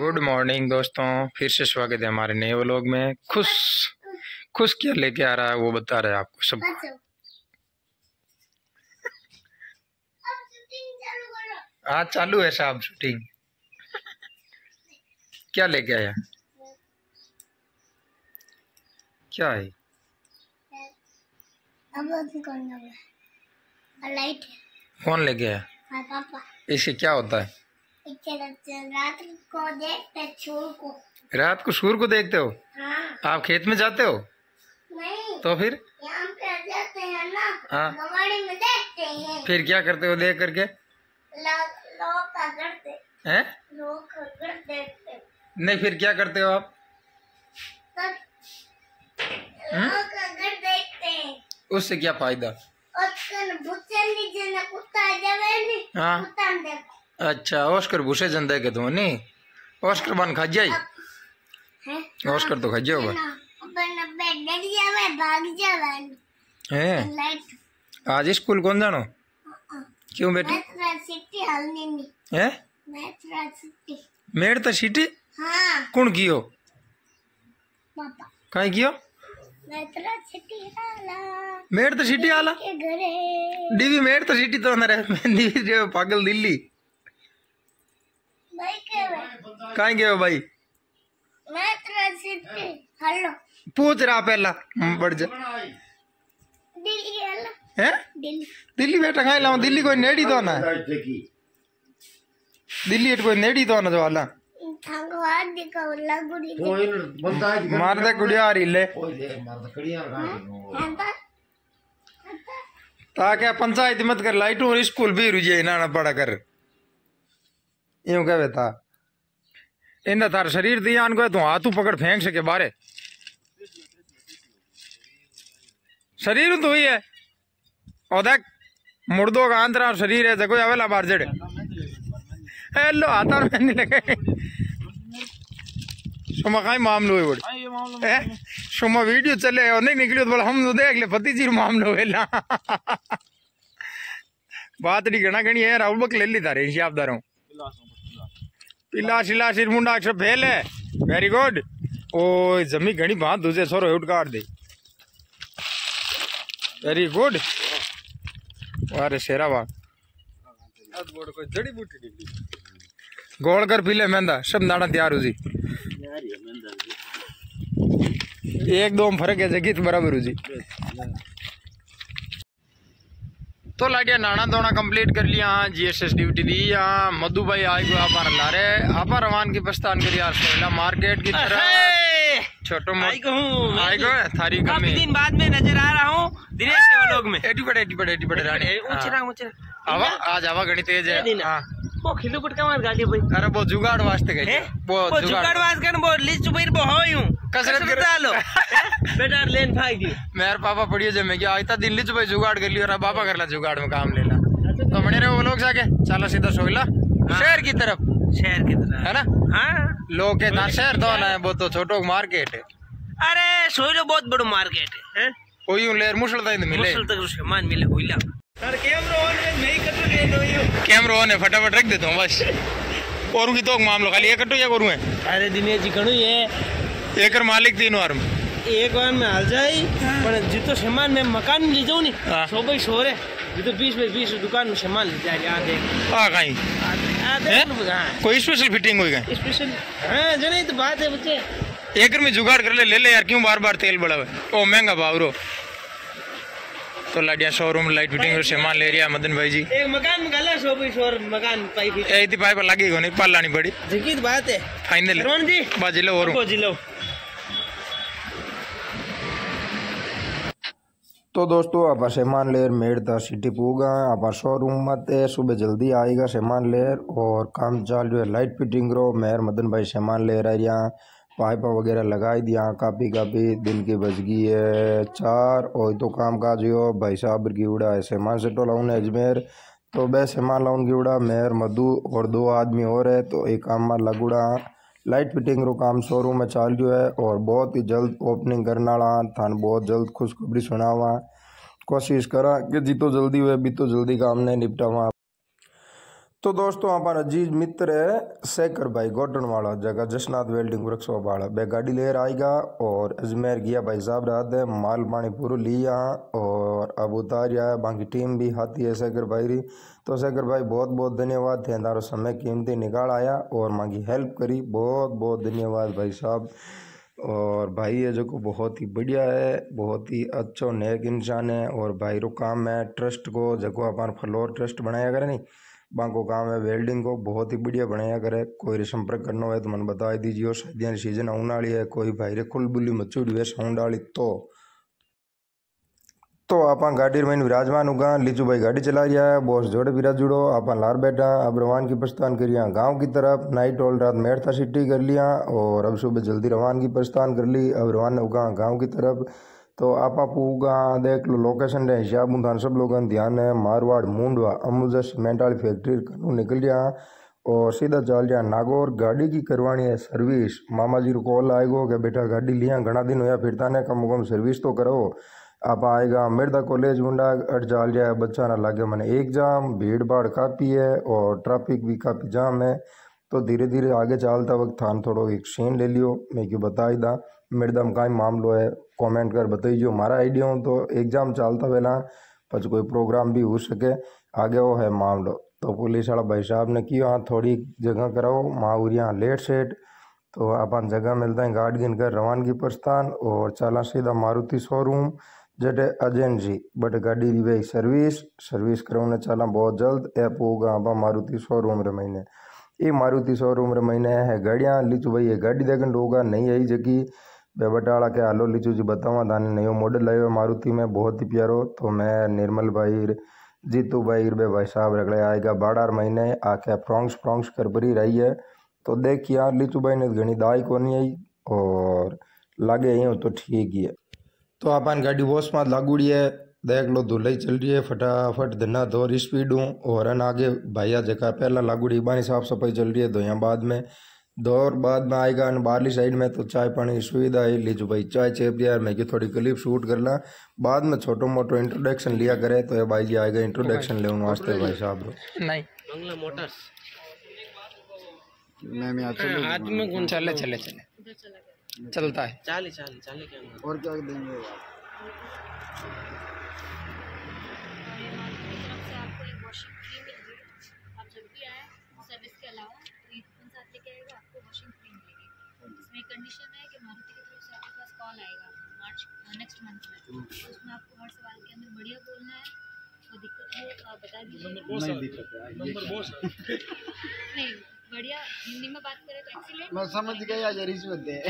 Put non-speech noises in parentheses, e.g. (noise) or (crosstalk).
Good morning दोस्तों। फिर से स्वागत है हमारे नए व्लॉग में। खुश खुश क्या लेके आ रहा है वो बता रहे हैं आपको सब। आज चालू है साहब शूटिंग क्या लेके आया? क्या है? लाइट कौन लेके आया? हाँ पापा। इससे क्या होता है? रात को देखते छोर को रात को सूर को देखते हो? हाँ। आप खेत में जाते हो? नहीं। तो फिर? जाते हैं ना। हाँ। में देखते हैं फिर क्या करते हो देख करके? हैं? नहीं फिर क्या करते हो आप? घर देखते हैं। उससे क्या फ़ायदा? हाँ। अच्छा ऑस्कर भूसे जंदे के तो नहीं? ऑस्कर बन खा जाई है? ऑस्कर तो खा जाओ ना हैं आज स्कूल कौन जानो? क्यों बेटी? मैं थोड़ा सिटी हलनी नहीं हैं? मैं थोड़ा सिटी मेड़ तो सीटी हाँ। कौन कियो? पापा। कहीं कियो? मेड़ तो सीटी आला डीवी मेड़ तो सीटी तो है। (laughs) मेहंदी जो पागल दिल्ली। भाई के वे भाई? मैं पूछ रहा पहला। बढ़ जा। दिल्ली दिल्ली। दिल्ली बेटा कहीं लाऊं? दिल्ली कोई नेड़ी तो ना दिल्ली एट कोई नेड़ी तो ना जो आला थांगो हाथ दिखाओ लगुड़ी मार दे कुड़िया आ रही ले ताकि पंचायत मत कर लाइट और स्कूल भी रुझे ना ना पड़ा कर। यूँ कहे था इन तार शरीर दियान को तू हाथ पकड़ फेंक सके बारे। शरीर तो ही है। और देख मुर्दों का अंतरा और शरीर है देखो अवेला बार जड़े। हेलो आता नहीं लगे। सुमा काई मामलो है बड़ी सुमा वीडियो चले और नहीं निकलियो तो बोला, हम तो देख ले पति जी मामलो है, ला। बात नहीं घना घनी है राहुल बक ले ली तारे हिसाबदारों पिला शिला सिर मुंडा अक्षर फेल है। वेरी गुड ओ जमी घनी बात दूसरे सोरो उठ काट दे। वेरी गुड अरे, शेरा जड़ी गोल कर पीले मेहंदा सब नाड़ा तैयार हो जी। एक दो फ़र्क है जगह बराबर हो जी। तो लाडिया नाना धोना कंप्लीट कर लिया हाँ जी एस जीएसएस ड्यूटी दी यहाँ मधु भाई आए गए आप ला रहे आप रवान की प्रस्थान करिए मार्केट की तरह। छोटो हूँ थारी कमी। दिन बाद में नज़र आ रहा हूँ दिनेश के व्लॉग में। एटी पड़े एटी पड़े एटी पड़े रानी। आवा आज आवा घड़ी तेज है। हाँ। वो खिलो का मार गाली भाई अरे वो जुगाड़ वास्ते हैं? वो जुगाड़ वास कर वो लिस्ट पर वो हो यूँ कसरत कर- डालो बेटा लेन भाई दी मेरे पापा पढ़ियो जब मैं गया आज दिन लिच भाई जुगाड़ कर अब पापा कर ला जुगाड़ में काम ले ला तो मने रहे वो लोग जाके चलो सीधा सोइला शहर की तरफ़ शहर की तरह है ना हाँ लोग के ना शहर तो ना है वो तो छोटो मार्केट है अरे सोइलो बहुत बड़ो मार्केट है? कोई लेर मुसलता ही मिले मुसल तक सामान मिले हुईला अरे कैमरा ऑन है ही ले लो यू कैमरा ऑन है फटाफट रख देता हूँ बस। और की तो मामलो खाली एक कट्टो या करूँ अरे दिनेश जी घणो ये? एकर मालिक तीन बार में एक बार में हाल जाई पर जितो सामान में मकान में ले जाऊँ नी हाँ। सौ बाई सौ रे। जितो बीस बाई बीस दुकान में सामान ले जाए आ देख आ कहीं। आ हैं? देख हाँ। कोई स्पेशल फिटिंग हुई स्पेशल हाँ जने तो बात है बच्चे। एकर में जुगाड़ कर ले ले ले यार क्यों बार बार तेल बढ़ा हुआ है? ओ महँगा बावरो तो लाडिया शोरूम लाइट फिटिंग और सामान ले रिया मदन भाई जी। एक मकान में गला सौ बाई सौ मकान पाई भी ए पाइप लगी को नहीं पाल लानी पड़ी जकी बात है। फाइनल रोहन जी। बाजी लो और हमको जिलो तो दोस्तों आप सामान लेर मेड़ द सिटी पूगा। आप शोरूम मत है सुबह जल्दी आएगा सामान लेर और काम चाल है। लाइट फिटिंग रो मेहर मदन भाई सामान ले रहा है। पाइप वगैरह लगाई दिया काफ़ी काफ़ी दिन की बज गई है। चार और तो काम काज हो भाई साहब की उड़ा है सामान से तो लाऊन अजमेर। तो बे सामान लाऊन की उड़ा मेहर मधु और दो आदमी और है तो एक काम में लगुड़ा लाइट फिटिंग रो काम शोरूम में चाल रही है, और बहुत ही जल्द ओपनिंग करने वाला थान बहुत जल्द खुशखबरी सुनावा। कोशिश करा कि जितो जल्दी हुए भी तो जल्दी काम ने निपटावा। तो दोस्तों, हमारा अज़ीज़ मित्र है, शेखर भाई गोटन वाला जगह, जशनाथ वेल्डिंग वाला। बे गाड़ी लेकर आएगा और अजमेर गया भाई साहब, रात है, माल पानी पूरा लिया और अब उतार आया बाकी टीम भी हाथी है शेखर भाई री। तो शेखर भाई बहुत बहुत धन्यवाद, थे तारो समय कीमती निकाल आया और मांगी हेल्प करी। बहुत बहुत धन्यवाद भाई साहब। और भाई है जो बहुत ही बढ़िया है, बहुत ही अच्छो नेक इंसान है और भाई रो काम है, ट्रस्ट को जको अपन फ्लोर ट्रस्ट बनाया करे नहीं बाको काम है वेल्डिंग को बहुत ही बढ़िया बनाया करे। कोई संपर्क करना हो तो मन बता दीजिए सर्दियों सीज़न आने वाली है, कोई भाई रे खुल बुली मचूड़ी है साउंड वाली तो। तो आप गाड़ी में विराजमान होगा लीचू भाई गाड़ी चला रहा है, बॉस जोड़े विराजुड़ो आप लार बैठा, अब रवान की प्रस्थान करिया गाँव की तरफ़ नाइट ऑल रात मेड़ता सिटी कर लिया, और अब सुबह जल्दी रवान की प्रस्थान कर ली, अब रवान होगा गाँव की तरफ़। तो आप उगा, देख लो लोकेशन है हिसाब मुदान सब लोगों ध्यान है, मारवाड़, मुंडवा सीमेंट वाली फैक्ट्री कनू निकल गया, और सीधा चल गया, नागौर, गाड़ी की करवानी है सर्विस मामा जी को कॉल आएगो, कि बेटा गाड़ी लिया, घना दिन होया फिरता ने कम कम सर्विस तो करो, आप आएगा, मिर्दा कॉलेज मुंडा अट जाल जाए बच्चा ना लगे, मैंने एग्ज़ाम भीड़ भाड़ काफ़ी है, और ट्रैफ़िक भी काफ़ी जाम है तो धीरे धीरे आगे चलता वक्त थान थोड़ो एक सीन ले लियो। मैं क्यों बताई दा? मेरे दम काई मामलो है। कमेंट कर बताइए मारा आइडिया हो तो एग्ज़ाम चलता पहला पच कोई प्रोग्राम भी हो सके। आगे वो है मामलो। तो पुलिस वाला भाई साहब ने किया हाँ थोड़ी जगह कराओ? माँ लेट सेट। तो अपन जगह मिलता है गार्ड गिन कर रवानगी प्रस्थान और चला सीधा मारुति शोरूम जटे एजेंसी बट गाड़ी भाई सर्विस सर्विस करवाने चला बहुत जल्द। ऐप होगा मारुति शोरूम रे महीने ये मारुति शोरूम रे महीने है गाड़ियाँ लीचू भाई ये गाड़ी देखने होगा नहीं आई जगह बेबटाड़ा के आलो लीचू जी बतावा दाने नयो मॉडल आयो मारुति में बहुत ही प्यारो तो मैं निर्मल भाई जीतू भाई बे भाई साहब रगड़े आएगा बारह महीने आके फ्रॉन्क्स फ्रॉन्क्स कर भरी रही है तो देख यार लीचू भाई ने घनी दाई को नहीं आई और लागे यूँ तो ठीक ही है तो अपन गाड़ी वॉश में लागूड़ी है देख लो धुलाई चल रही है फटाफट धना दौर स्पीड हूँ। और अन आगे भाइया जगह पहला लागूड़ी बानी साफ़ सफ़ाई चल रही है दो यहाँ बाद में। दौर बाद में आएगा अन बारली साइड में तो चाय पानी की सुविधा है लीजो भाई चाय चेप यार मैं थोड़ी क्लिप शूट कर ला। बाद में छोटो मोटो इंट्रोडक्शन लिया करे तो ये भाई जी आएगा इंट्रोडक्शन ले वास्ते भाई साहब। नहीं। बंगला मोटर्स मैं मैं हाथ में कौन चले चले चले। चलता है। चाली चाली चाली क्या हुआ? और क्या देंगे तरफ़ से आपको एक वॉशिंग फ्री मिलेगी आप जब भी आए सर्विस के अलावा तो साथ लेके आएगा आपको वॉशिंग फ्री मिलेगी इसमें कंडीशन है कि मारुति की तरफ़ से आपके पास कॉल आएगा मार्च नेक्स्ट मंथ में तो उसमें आपको हर सवाल के अंदर बढ़िया बोलना है। तो दिक्कत हो तो आप बता दीजिए नहीं दिक्कत ये नहीं बढ़िया हिंदी में बात करें तो एक्सीलेंट मैं समझ गया (laughs) ये रिश्वत है